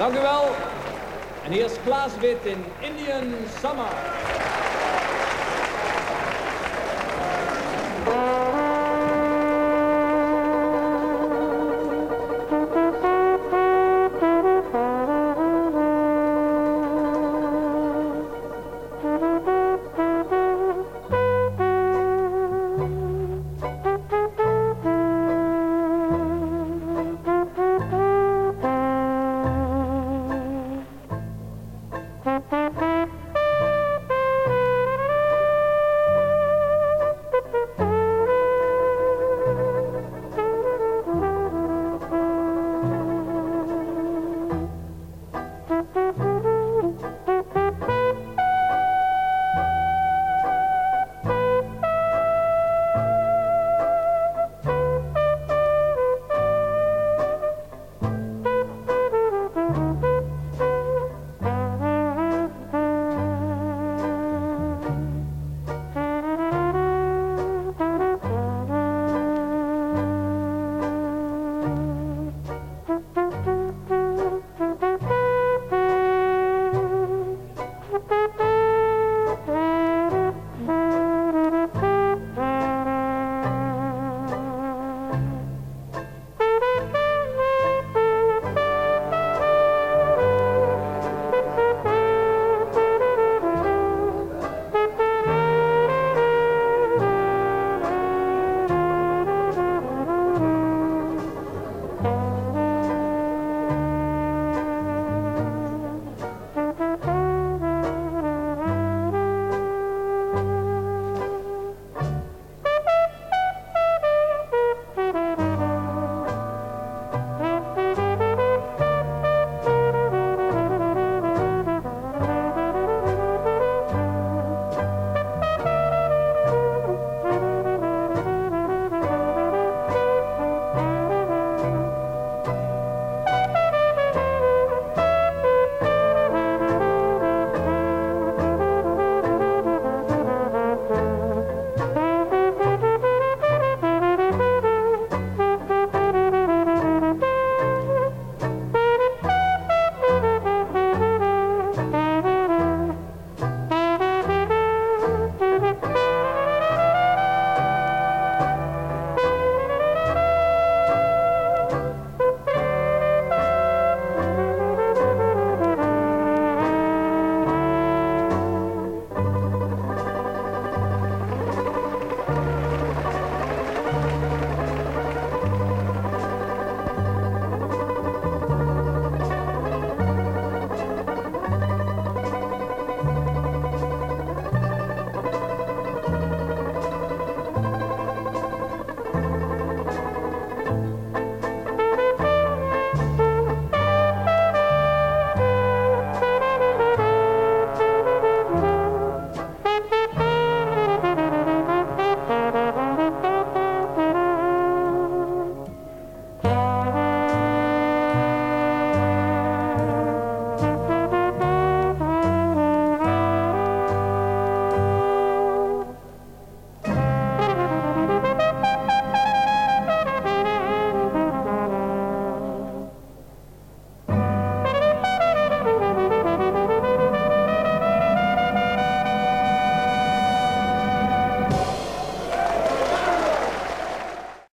Dank u wel. En hier is Klaas Wit in Indian Summer.